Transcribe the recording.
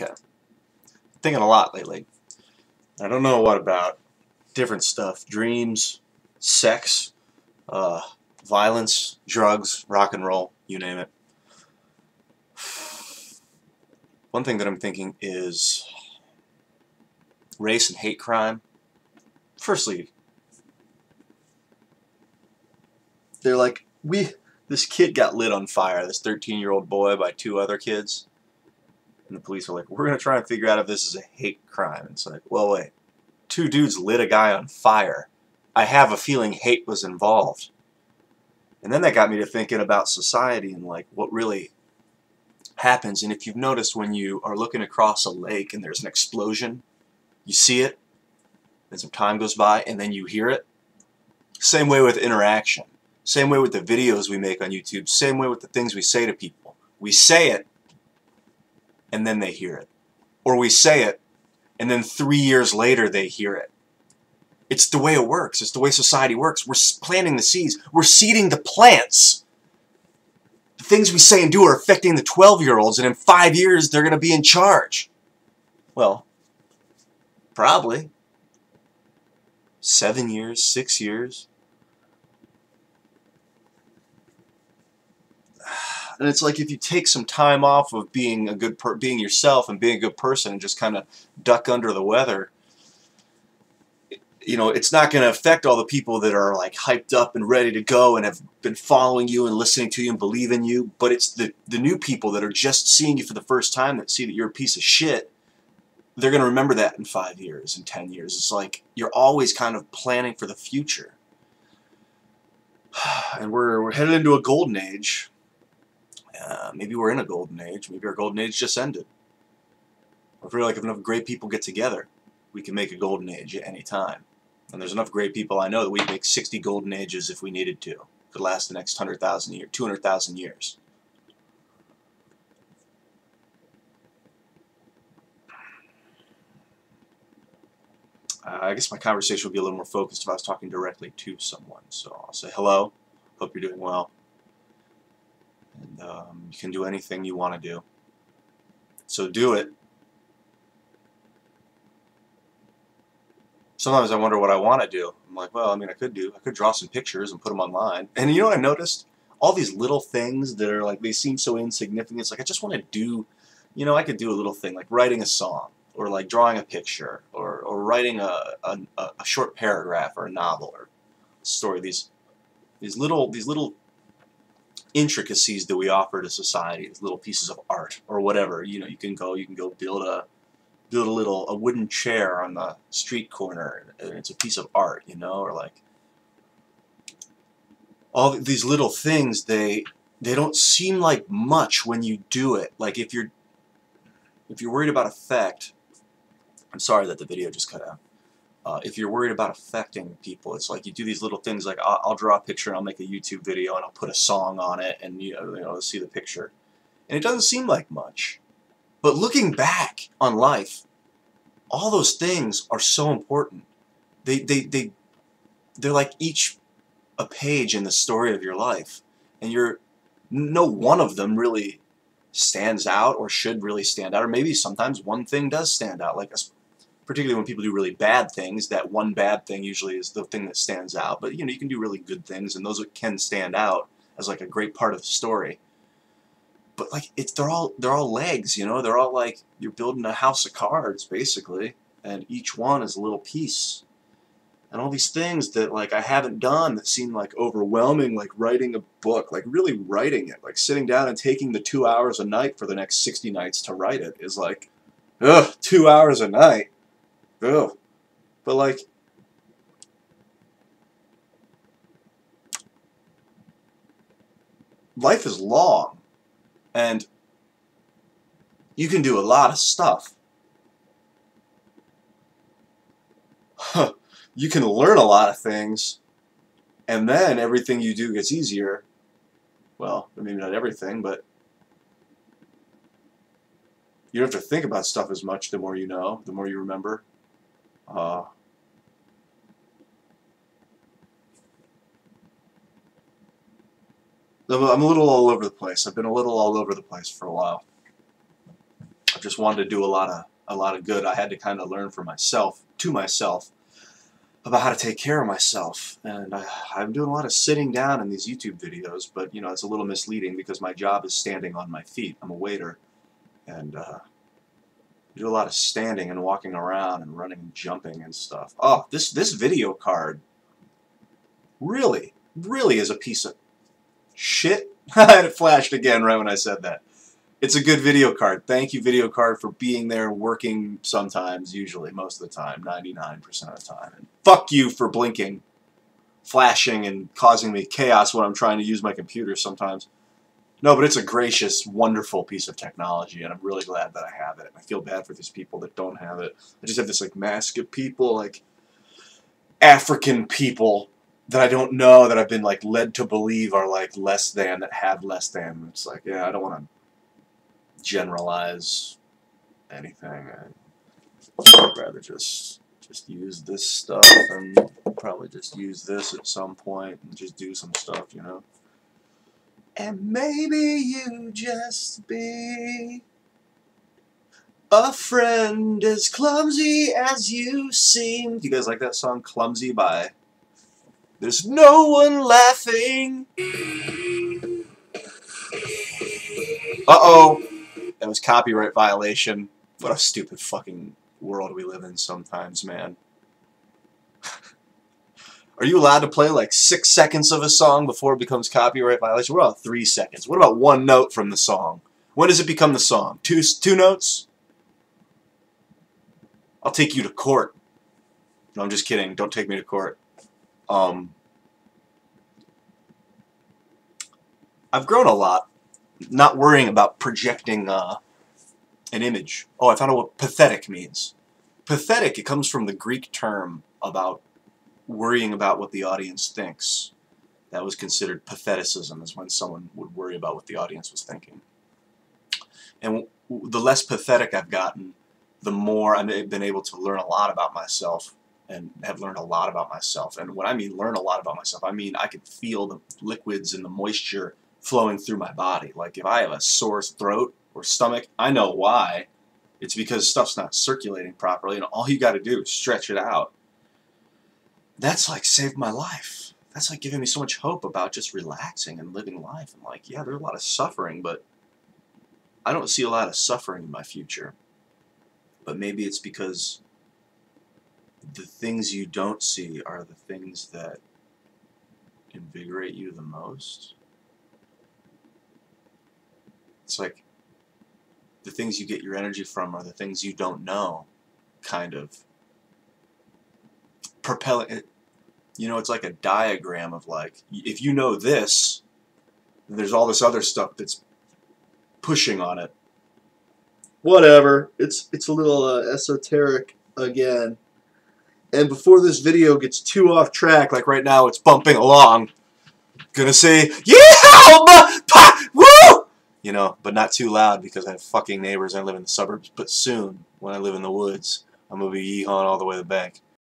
Okay. Thinking a lot lately. I don't know what about. Different stuff. Dreams, sex, uh, violence, drugs, rock and roll, you name it. One thing that I'm thinking is race and hate crime. Firstly, they're like, we, this kid got lit on fire, this 13 year old boy by two other kids. And the police are like, we're going to try and figure out if this is a hate crime. And it's like, well, wait. Two dudes lit a guy on fire. I have a feeling hate was involved. And then that got me to thinking about society and like what really happens. And if you've noticed when you are looking across a lake and there's an explosion, you see it, and some time goes by, and then you hear it. Same way with interaction. Same way with the videos we make on YouTube. Same way with the things we say to people. We say it, and then they hear it. Or we say it, and then three years later they hear it. It's the way it works. It's the way society works. We're planting the seeds. We're seeding the plants. The things we say and do are affecting the 12-year-olds, and in five years they're going to be in charge. Well, probably. Seven years, six years. And it's like if you take some time off of being a good being yourself and being a good person and just kind of duck under the weather, you know, it's not going to affect all the people that are like hyped up and ready to go and have been following you and listening to you and believe in you. But it's the, the new people that are just seeing you for the first time that see that you're a piece of shit. They're going to remember that in five years, in ten years. It's like you're always kind of planning for the future. And we're, we're headed into a golden age uh, maybe we're in a golden age. Maybe our golden age just ended. I feel like if enough great people get together, we can make a golden age at any time. And there's enough great people I know that we'd make 60 golden ages if we needed to. Could last the next 100,000 years, 200,000 years. Uh, I guess my conversation would be a little more focused if I was talking directly to someone. So I'll say hello, hope you're doing well. Um, you can do anything you want to do. So do it. Sometimes I wonder what I want to do. I'm like, well, I mean, I could do, I could draw some pictures and put them online. And you know what I noticed? All these little things that are like, they seem so insignificant. It's like, I just want to do, you know, I could do a little thing like writing a song or like drawing a picture or, or writing a, a, a short paragraph or a novel or story. These, these little, these little intricacies that we offer to society, little pieces of art or whatever. You know, you can go, you can go build a build a little a wooden chair on the street corner, and it's a piece of art, you know, or like all these little things. They they don't seem like much when you do it. Like if you're if you're worried about effect. I'm sorry that the video just cut out. Uh, if you're worried about affecting people, it's like you do these little things like I'll, I'll, draw a picture and I'll make a YouTube video and I'll put a song on it and you know, you know see the picture. And it doesn't seem like much. But looking back on life, all those things are so important. They, they, they, they're like each a page in the story of your life. And you're, no one of them really stands out or should really stand out. Or maybe sometimes one thing does stand out, like a particularly when people do really bad things, that one bad thing usually is the thing that stands out. But you know, you can do really good things, and those can stand out as like a great part of the story. But like, it's they're all they're all legs, you know. They're all like you're building a house of cards, basically, and each one is a little piece. And all these things that like I haven't done that seem like overwhelming, like writing a book, like really writing it, like sitting down and taking the two hours a night for the next 60 nights to write it is like, ugh, two hours a night Ugh. But like, life is long, and you can do a lot of stuff. Huh. You can learn a lot of things, and then everything you do gets easier. Well, maybe not everything, but you don't have to think about stuff as much the more you know, the more you remember. Uh, I'm a little all over the place. I've been a little all over the place for a while. I just wanted to do a lot of a lot of good. I had to kind of learn for myself, to myself, about how to take care of myself. And I, I'm doing a lot of sitting down in these YouTube videos, but you know it's a little misleading because my job is standing on my feet. I'm a waiter, and uh, Do a lot of standing and walking around and running and jumping and stuff. Oh, this this video card really, really is a piece of shit. it flashed again right when I said that. It's a good video card. Thank you, video card, for being there, working sometimes, usually, most of the time, 99% of the time. And fuck you for blinking, flashing, and causing me chaos when I'm trying to use my computer sometimes. No, but it's a gracious, wonderful piece of technology, and I'm really glad that I have it. I feel bad for these people that don't have it. I just have this like mask of people, like African people that I don't know that I've been like led to believe are like less than that have less than. It's like, yeah, I don't want to generalize anything. I'd rather just just use this stuff and probably just use this at some point and just do some stuff, you know. And maybe you just be a friend as clumsy as you seem. You guys like that song, Clumsy by There's No One Laughing? Uh-oh. That was copyright violation. What a stupid fucking world we live in sometimes, man. Are you allowed to play like six seconds of a song before it becomes copyright violation? What about three seconds? What about one note from the song? When does it become the song? Two, two notes? I'll take you to court. No, I'm just kidding. Don't take me to court. Um, I've grown a lot not worrying about projecting uh, an image. Oh, I found out what pathetic means. Pathetic, it comes from the Greek term about worrying about what the audience thinks. That was considered patheticism, is when someone would worry about what the audience was thinking. And the less pathetic I've gotten, the more I've been able to learn a lot about myself and have learned a lot about myself. And when I mean learn a lot about myself, I mean I can feel the liquids and the moisture flowing through my body. Like if I have a sore throat or stomach, I know why. It's because stuff's not circulating properly, and all you got to do is stretch it out. That's like saved my life. That's like giving me so much hope about just relaxing and living life. I'm like, yeah, there's a lot of suffering, but I don't see a lot of suffering in my future. But maybe it's because the things you don't see are the things that invigorate you the most. It's like the things you get your energy from are the things you don't know, kind of propelling it. You know, it's like a diagram of like, if you know this, there's all this other stuff that's pushing on it. Whatever. It's it's a little uh, esoteric again. And before this video gets too off track, like right now it's bumping along, gonna say, yeah, woo! you know, but not too loud because I have fucking neighbors. I live in the suburbs, but soon, when I live in the woods, I'm gonna be yeehawing all the way to the bank.